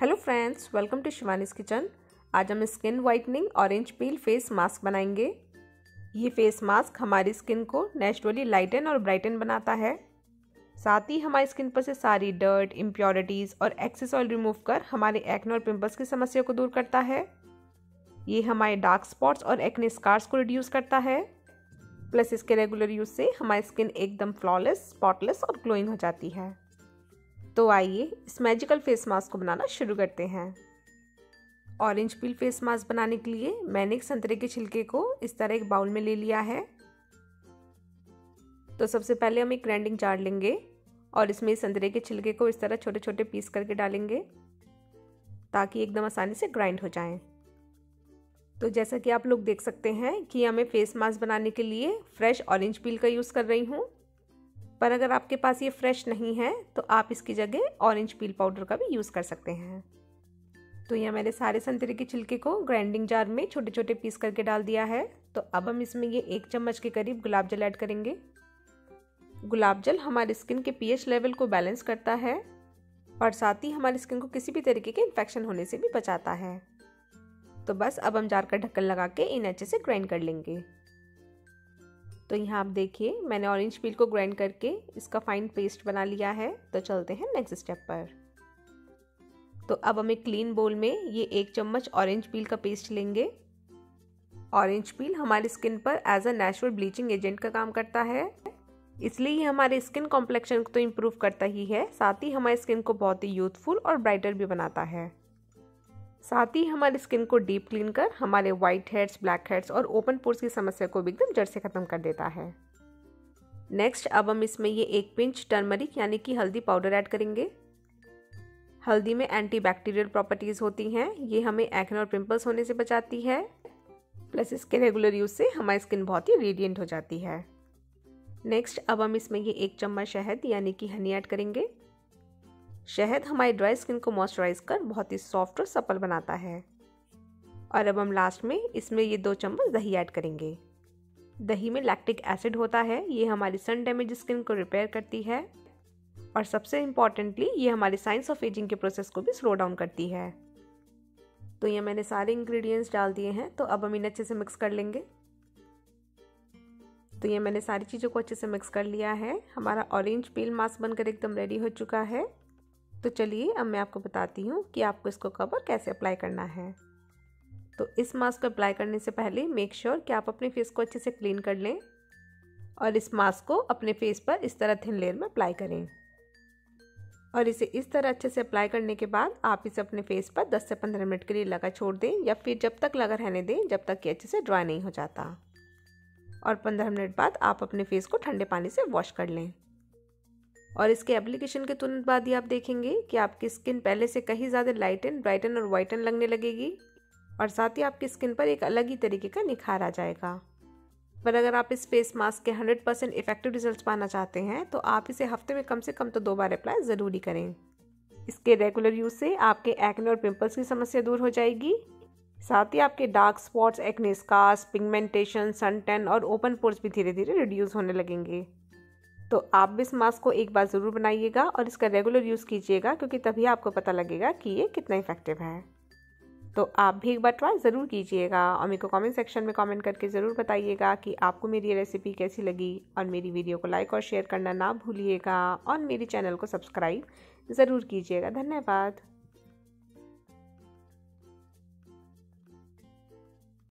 Hello friends welcome to Shivani's kitchen आज हम skin whitening orange peel face mask बनाएँगे। ये फेस मास्क हमारी स्किन को नेचुरली लाइटन और ब्राइटन बनाता है। साथ ही हमारी स्किन पर से सारी डर्ट इम्प्योरिटीज़ और एक्सेस ऑयल रिमूव कर हमारे एक्ने और पिंपल्स की समस्या को दूर करता है। ये हमारे डार्क स्पॉट्स और एक्ने स्कार्स को रिड्यूस करता है। प्लस इसके रेगुलर यूज़ से हमारी स्किन एकदम फ्लॉलेस स्पॉटलेस और ग्लोइंग हो जाती है। तो आइए इस मैजिकल फेस मास्क को बनाना शुरू करते हैं। ऑरेंज पील फेस मास्क बनाने के लिए मैंने एक संतरे के छिलके को इस तरह एक बाउल में ले लिया है। तो सबसे पहले हम एक ग्राइंडिंग जार लेंगे और इसमें संतरे के छिलके को इस तरह छोटे छोटे पीस करके डालेंगे ताकि एकदम आसानी से ग्राइंड हो जाएँ। तो जैसा कि आप लोग देख सकते हैं कि हमें फेस मास्क बनाने के लिए फ्रेश ऑरेंज पील का यूज़ कर रही हूँ। पर अगर आपके पास ये फ्रेश नहीं है तो आप इसकी जगह ऑरेंज पील पाउडर का भी यूज़ कर सकते हैं। तो यह मैंने सारे संतरे के छिलके को ग्राइंडिंग जार में छोटे छोटे पीस करके डाल दिया है। तो अब हम इसमें ये एक चम्मच के करीब गुलाब जल ऐड करेंगे। गुलाब जल हमारे स्किन के पीएच लेवल को बैलेंस करता है और साथ ही हमारी स्किन को किसी भी तरीके के इन्फेक्शन होने से भी बचाता है। तो बस अब हम जार का ढक्कन लगा के इन अच्छे से ग्राइंड कर लेंगे। तो यहाँ आप देखिए, मैंने ऑरेंज पील को ग्राइंड करके इसका फाइन पेस्ट बना लिया है। तो चलते हैं नेक्स्ट स्टेप पर। तो अब हम एक क्लीन बोल में ये एक चम्मच ऑरेंज पील का पेस्ट लेंगे। ऑरेंज पील हमारी स्किन पर as a natural bleaching agent का काम करता है। इसलिए ये हमारे स्किन कॉम्प्लेक्शन को तो इम्प्रूव करता ही है, साथ ही हमारी स्किन को बहुत ही यूथफुल और ब्राइटर भी बनाता है। साथ ही हमारे स्किन को डीप क्लीन कर हमारे वाइट हेड्स ब्लैक हेड्स और ओपन पोर्स की समस्या को भी एकदम जड़ से ख़त्म कर देता है। नेक्स्ट अब हम इसमें ये एक पिंच टर्मरिक यानी कि हल्दी पाउडर ऐड करेंगे। हल्दी में एंटी बैक्टीरियल प्रॉपर्टीज़ होती हैं। ये हमें एक्ने और पिंपल्स होने से बचाती है। प्लस इसके रेगुलर यूज़ से हमारी स्किन बहुत ही रेडियंट हो जाती है। नेक्स्ट अब हम इसमें ये एक चम्मच शहद, यानी कि हनी ऐड करेंगे। शहद हमारी ड्राई स्किन को मॉइस्चराइज कर बहुत ही सॉफ्ट और सपल बनाता है। और अब हम लास्ट में इसमें ये दो चम्मच दही ऐड करेंगे। दही में लैक्टिक एसिड होता है, ये हमारी सन डैमेज स्किन को रिपेयर करती है। और सबसे इम्पॉर्टेंटली ये हमारी साइंस ऑफ़ एजिंग के प्रोसेस को भी स्लो डाउन करती है। तो ये मैंने सारे इंग्रेडिएंट्स डाल दिए हैं तो अब हम इन्हें अच्छे से मिक्स कर लेंगे। तो ये मैंने सारी चीज़ों को अच्छे से मिक्स कर लिया है। हमारा ऑरेंज पील मास्क बनकर एकदम रेडी हो चुका है। तो चलिए अब मैं आपको बताती हूँ कि आपको इसको कब और कैसे अप्लाई करना है। तो इस मास्क को अप्लाई करने से पहले मेक श्योर sure कि आप अपने फेस को अच्छे से क्लीन कर लें और इस मास्क को अपने फेस पर इस तरह थिन लेयर में अप्लाई करें। और इसे इस तरह अच्छे से अप्लाई करने के बाद आप इसे अपने फेस पर 10 से 15 मिनट के लिए लगा छोड़ दें या फिर जब तक लगा रहने दें, जब तक कि अच्छे से ड्राई नहीं हो जाता। और 15 मिनट बाद आप अपने फेस को ठंडे पानी से वॉश कर लें। और इसके एप्लीकेशन के तुरंत बाद ही आप देखेंगे कि आपकी स्किन पहले से कहीं ज़्यादा लाइटन ब्राइटन और वाइटन लगने लगेगी और साथ ही आपकी स्किन पर एक अलग ही तरीके का निखार आ जाएगा। पर अगर आप इस फेस मास्क के 100 परसेंट इफ़ेक्टिव रिज़ल्ट पाना चाहते हैं तो आप इसे हफ़्ते में कम से कम तो दो बार अप्लाई ज़रूर करें। इसके रेगुलर यूज़ से आपके एक्ने और पिंपल्स की समस्या दूर हो जाएगी। साथ ही आपके dark spots acne scars pigmentation sun tan और ओपन पोर्स भी धीरे धीरे रिड्यूस होने लगेंगे। तो आप भी इस मास्क को एक बार ज़रूर बनाइएगा और इसका रेगुलर यूज़ कीजिएगा, क्योंकि तभी आपको पता लगेगा कि ये कितना इफ़ेक्टिव है। तो आप भी एक बार ट्राई ज़रूर कीजिएगा और मेरे को कमेंट सेक्शन में कमेंट करके ज़रूर बताइएगा कि आपको मेरी ये रेसिपी कैसी लगी और मेरी वीडियो को लाइक और शेयर करना ना भूलिएगा और मेरे चैनल को सब्सक्राइब ज़रूर कीजिएगा। धन्यवाद।